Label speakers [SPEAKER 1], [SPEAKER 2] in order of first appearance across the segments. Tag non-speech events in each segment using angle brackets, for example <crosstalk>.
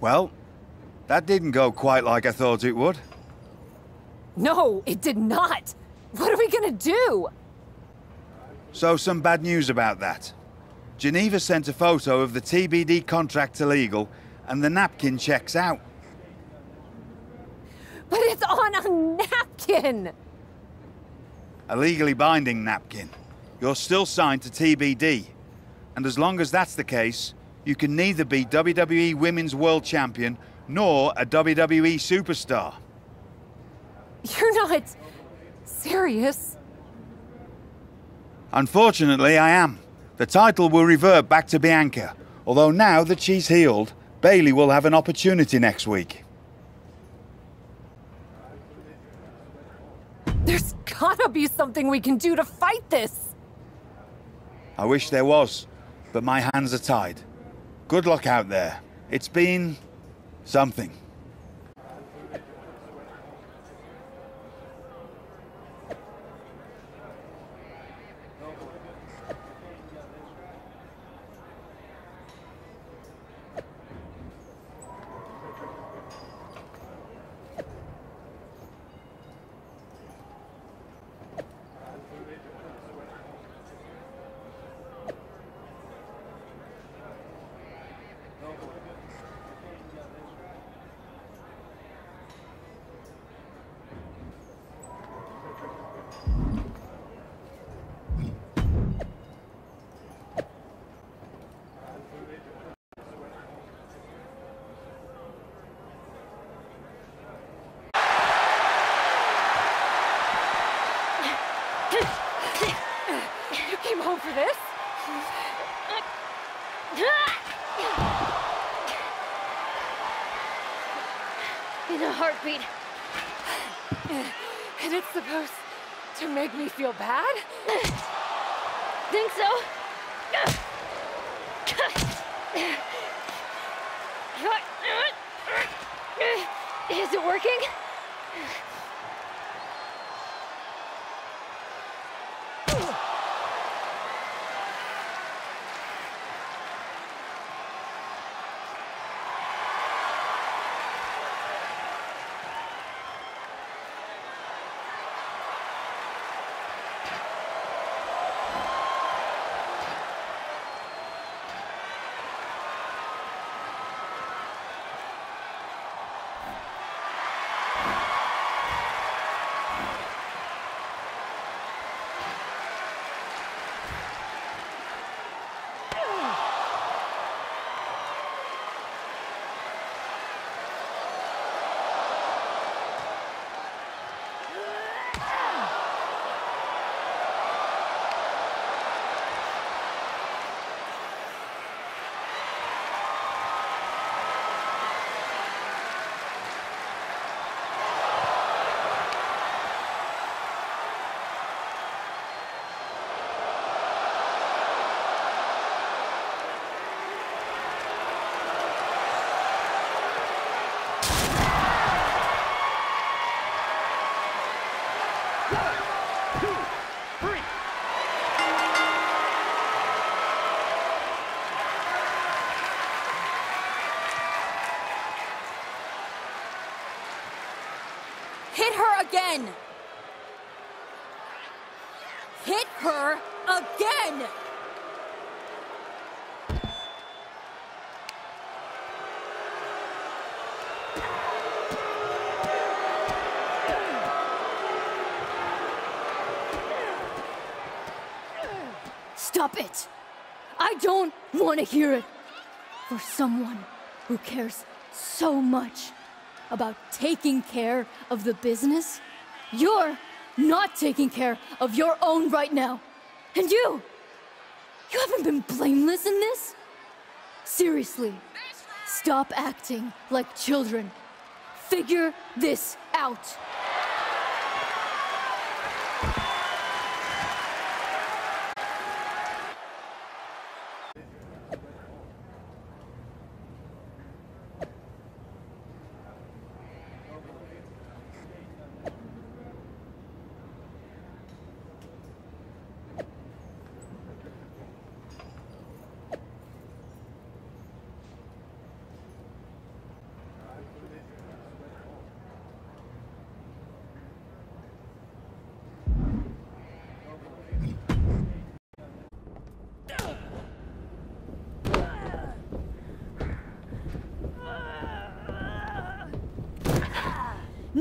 [SPEAKER 1] Well, that didn't go quite like I thought it would.
[SPEAKER 2] No, it did not. What are we gonna do?
[SPEAKER 1] So some bad news about that. Geneva sent a photo of the TBD contract to legal, and the napkin checks out.
[SPEAKER 2] But it's on a napkin!
[SPEAKER 1] A legally binding napkin. You're still signed to TBD. And as long as that's the case, you can neither be WWE Women's World Champion nor a WWE Superstar.
[SPEAKER 2] You're not... serious?
[SPEAKER 1] Unfortunately, I am. The title will revert back to Bianca, although now that she's healed, Bayley will have an opportunity next week.
[SPEAKER 2] There's gotta be something we can do to fight this!
[SPEAKER 1] I wish there was, but my hands are tied. Good luck out there. It's been... something.
[SPEAKER 2] You came home for this?
[SPEAKER 3] In a heartbeat.
[SPEAKER 2] And it's supposed to make me feel bad?
[SPEAKER 3] Think so? Is it working?
[SPEAKER 2] Hit her again! Hit her again!
[SPEAKER 3] Stop it! I don't want to hear it. For someone who cares so much about taking care of the business, you're not taking care of your own right now. And you! You haven't been blameless in this? Seriously, stop acting like children. Figure this out.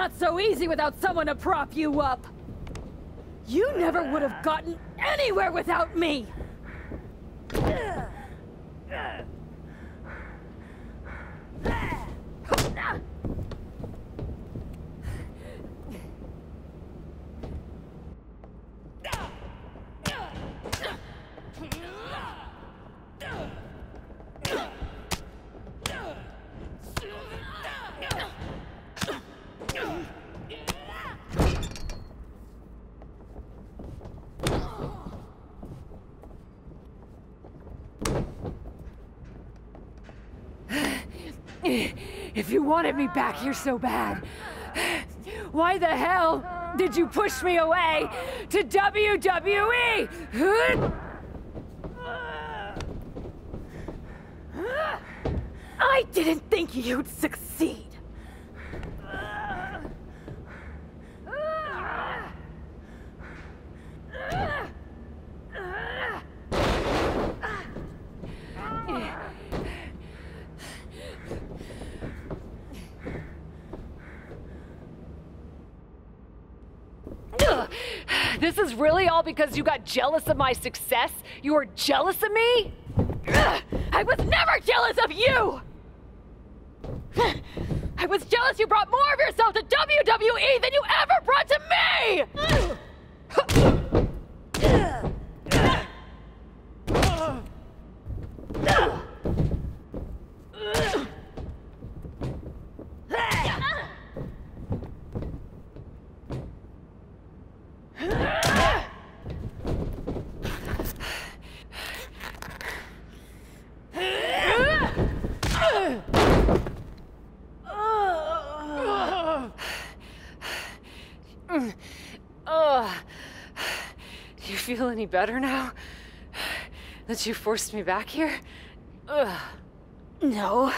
[SPEAKER 2] Not so easy without someone to prop you up. You never would have gotten anywhere without me! If you wanted me back here so bad, why the hell did you push me away to WWE? I didn't think you'd succeed. This is really all because you got jealous of my success? You were jealous of me? I was never jealous of you! I was jealous you brought more of yourself to WWE than you ever brought to feel any better now? That you forced me back here? Ugh.
[SPEAKER 4] No.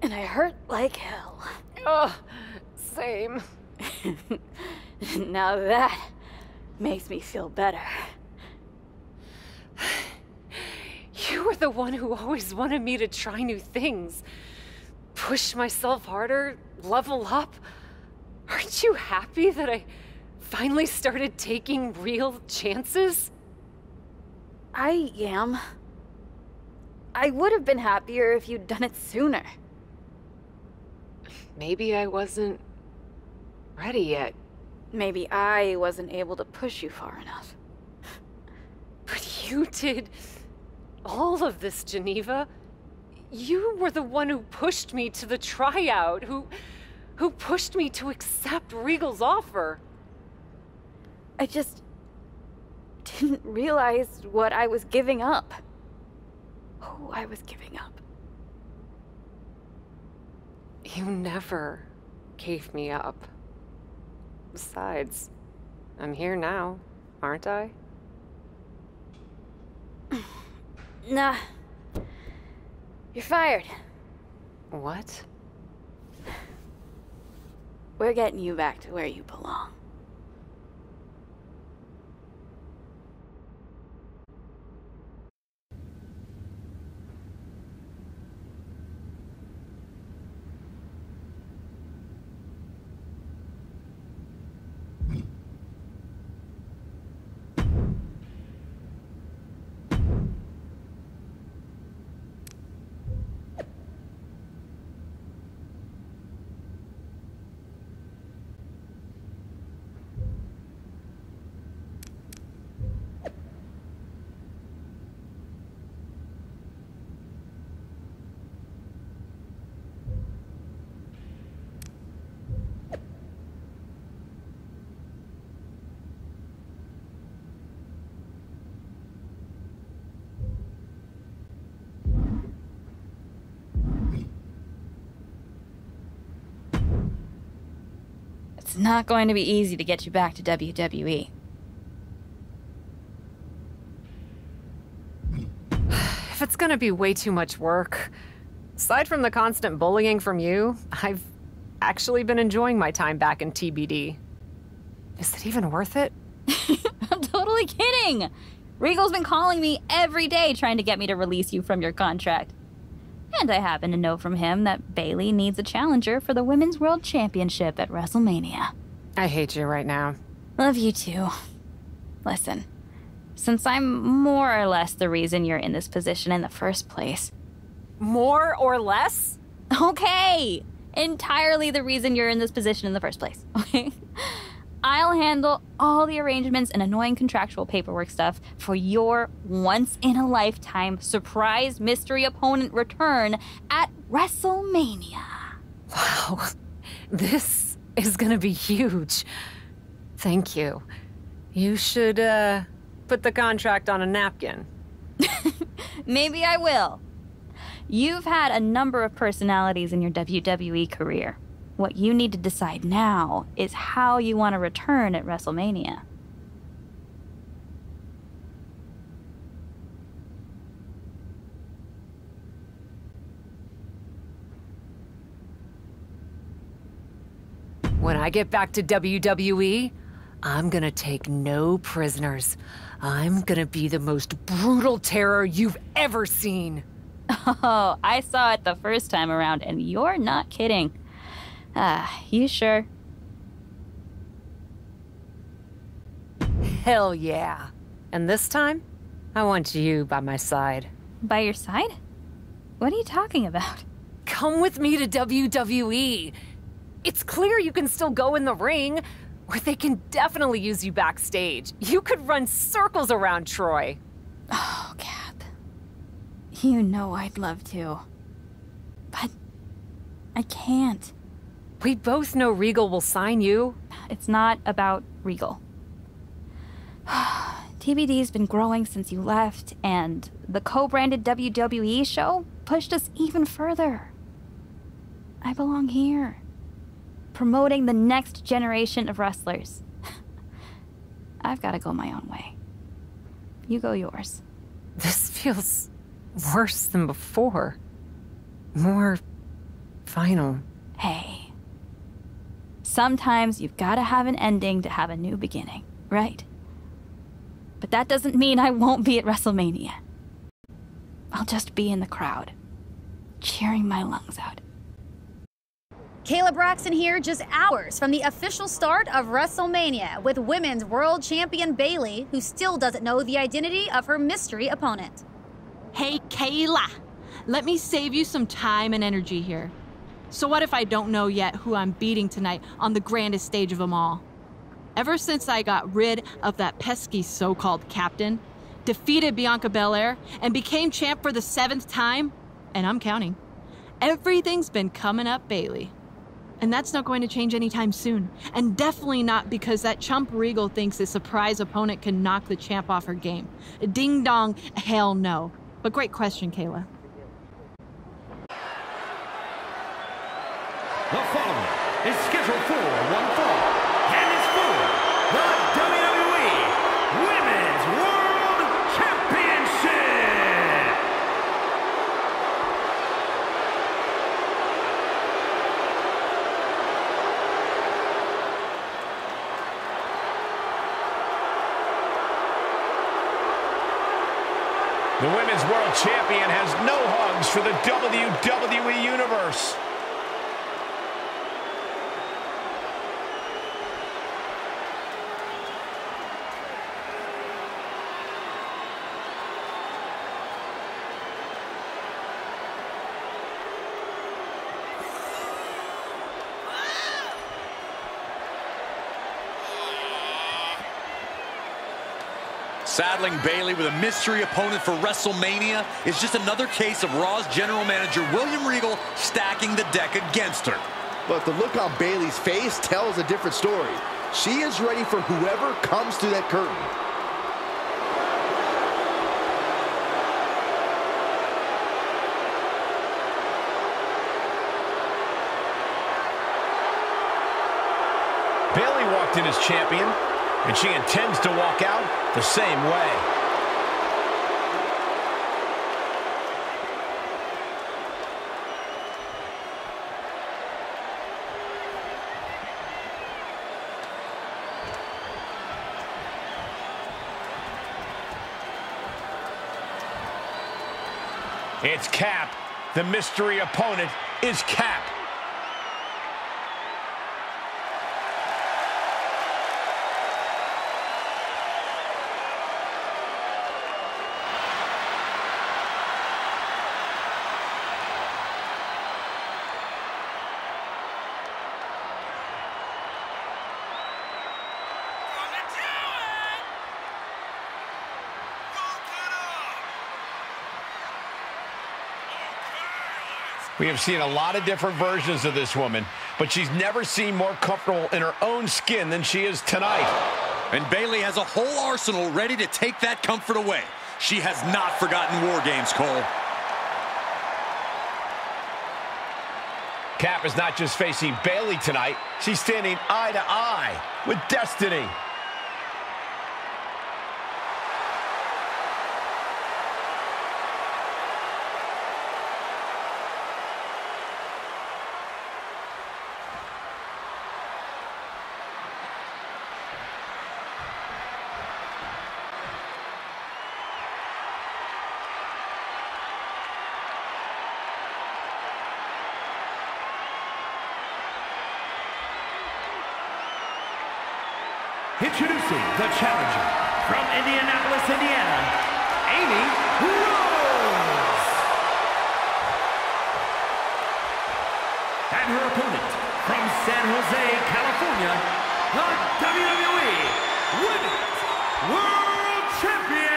[SPEAKER 4] And I hurt like hell.
[SPEAKER 2] Ugh. Same. <laughs>
[SPEAKER 4] now that makes me feel better.
[SPEAKER 2] You were the one who always wanted me to try new things. Push myself harder, level up. Aren't you happy that I finally started taking real chances?
[SPEAKER 4] I am. I would have been happier if you'd done it sooner.
[SPEAKER 2] Maybe I wasn't ready yet.
[SPEAKER 4] Maybe I wasn't able to push you far enough.
[SPEAKER 2] But you did all of this, Geneva. You were the one who pushed me to the tryout, who who pushed me to accept Regal's offer.
[SPEAKER 4] I just didn't realize what I was giving up. Who I was giving up.
[SPEAKER 2] You never gave me up. Besides, I'm here now, aren't I? <sighs>
[SPEAKER 4] Nah. You're fired.
[SPEAKER 2] What?
[SPEAKER 4] We're getting you back to where you belong. It's not going to be easy to get you back to. WWE. <sighs>
[SPEAKER 2] If it's gonna be way too much work. Aside from the constant bullying from you, I've actually been enjoying my time back in TBD. Is it even worth it? <laughs>
[SPEAKER 4] I'm totally kidding! Regal's been calling me every day trying to get me to release you from your contract. And I happen to know from him that Bayley needs a challenger for the Women's World Championship at WrestleMania.
[SPEAKER 2] I hate you right now.
[SPEAKER 4] Love you too. Listen, since I'm more or less the reason you're in this position in the first place.
[SPEAKER 2] More or less?
[SPEAKER 4] Okay! Entirely the reason you're in this position in the first place, okay? <laughs> I'll handle all the arrangements and annoying contractual paperwork stuff for your once in a lifetime surprise mystery opponent return at WrestleMania.
[SPEAKER 2] Wow. This is gonna be huge. Thank you. You should, uh, put the contract on a napkin. <laughs>
[SPEAKER 4] Maybe I will. You've had a number of personalities in your WWE career. What you need to decide now is how you want to return at WrestleMania.
[SPEAKER 2] When I get back to WWE, I'm gonna take no prisoners. I'm gonna be the most brutal terror you've ever seen. <laughs>
[SPEAKER 4] Oh, I saw it the first time around, and you're not kidding. Ah, you sure?
[SPEAKER 2] Hell yeah. And this time, I want you by my side.
[SPEAKER 4] By your side? What are you talking about?
[SPEAKER 2] Come with me to WWE. It's clear you can still go in the ring, or they can definitely use you backstage. You could run circles around Troy.
[SPEAKER 4] Oh, Cap. You know I'd love to. But I can't.
[SPEAKER 2] We both know Regal will sign you.
[SPEAKER 4] It's not about Regal. <sighs> TBD's been growing since you left, and the co branded WWE show pushed us even further. I belong here, promoting the next generation of wrestlers. <sighs> I've got to go my own way. You go yours.
[SPEAKER 2] This feels worse than before. More final.
[SPEAKER 4] Hey. Sometimes you've got to have an ending to have a new beginning, right? But that doesn't mean I won't be at WrestleMania. I'll just be in the crowd, cheering my lungs out.
[SPEAKER 5] Kayla Braxton here, just hours from the official start of WrestleMania with Women's World Champion Bayley, who still doesn't know the identity of her mystery opponent.
[SPEAKER 6] Hey, Kayla, let me save you some time and energy here. So, what if I don't know yet who I'm beating tonight on the grandest stage of them all? Ever since I got rid of that pesky so called captain, defeated Bianca Belair, and became champ for the seventh time, and I'm counting, everything's been coming up Bayley. And that's not going to change anytime soon. And definitely not because that chump Regal thinks a surprise opponent can knock the champ off her game. Ding dong, hell no. But great question, Kayla.
[SPEAKER 7] The following is scheduled for one fall and is for the WWE Women's World Championship. The Women's World Champion has no hugs for the WWE Universe.
[SPEAKER 8] Saddling Bayley with a mystery opponent for WrestleMania is just another case of Raw's general manager William Regal stacking the deck against her.
[SPEAKER 9] But the look on Bayley's face tells a different story. She is ready for whoever comes through that curtain.
[SPEAKER 7] Bayley walked in as champion, and she intends to walk out the same way. It's Cap
[SPEAKER 10] The mystery opponent is Cap. We have seen a lot of different versions of this woman, but she's never seemed more comfortable in her own skin than she is tonight.
[SPEAKER 8] And Bayley has a whole arsenal ready to take that comfort away. She has not forgotten War Games, Cole.
[SPEAKER 10] Cap is not just facing Bayley tonight, she's standing eye to eye with Destiny.
[SPEAKER 7] Introducing the challenger from Indianapolis, Indiana, Amy Rose. And her opponent from San Jose, California, the WWE Women's World Champion,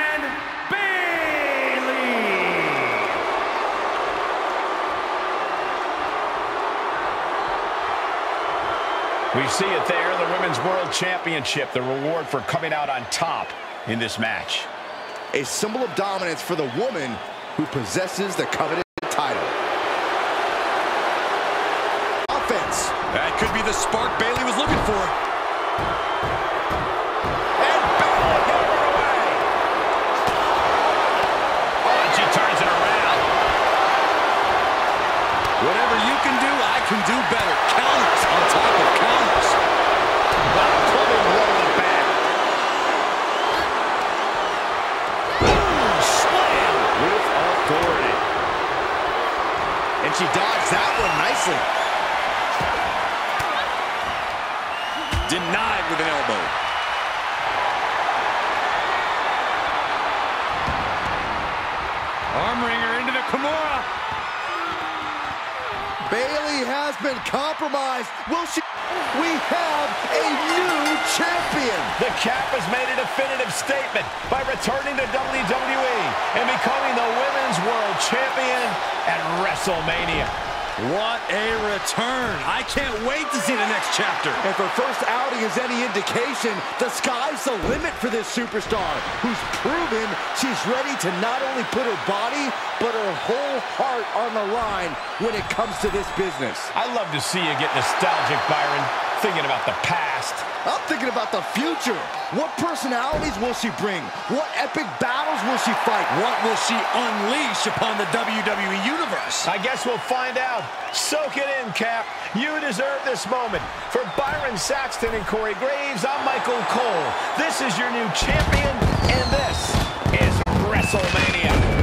[SPEAKER 10] We see it there, the Women's World Championship, the reward for coming out on top in this match.
[SPEAKER 9] A symbol of dominance for the woman who possesses the coveted title. Offense.
[SPEAKER 8] That could be the spark Bayley was looking for.
[SPEAKER 10] And Bayley gave her away. Oh, and she turns it around.
[SPEAKER 8] Whatever you can do, I can do better. Counters on top of counters.
[SPEAKER 10] Wow, clubbing blow to the back.
[SPEAKER 8] Boom! Slam!
[SPEAKER 9] with authority. And she dodged that one nicely.
[SPEAKER 8] Denied with an elbow.
[SPEAKER 7] Arm wringer into the Kimura.
[SPEAKER 9] Bayley has been compromised. Will she? We have a new champion.
[SPEAKER 10] The Cap has made a definitive statement by returning to WWE and becoming the Women's World Champion at WrestleMania.
[SPEAKER 8] What a return. I can't wait to see the next chapter.
[SPEAKER 9] If her first outing is any indication, the sky's the limit for this superstar, who's proven she's ready to not only put her body, but her whole heart on the line when it comes to this business.
[SPEAKER 10] I love to see you get nostalgic, Byron, thinking about the past.
[SPEAKER 9] I'm thinking about the future. What personalities will she bring? What epic battles will she fight?
[SPEAKER 8] What will she unleash upon the WWE Universe?
[SPEAKER 10] I guess we'll find out. Soak it in, Cap. You deserve this moment. For Byron Saxton and Corey Graves, I'm Michael Cole. This is your new champion, and this is WrestleMania.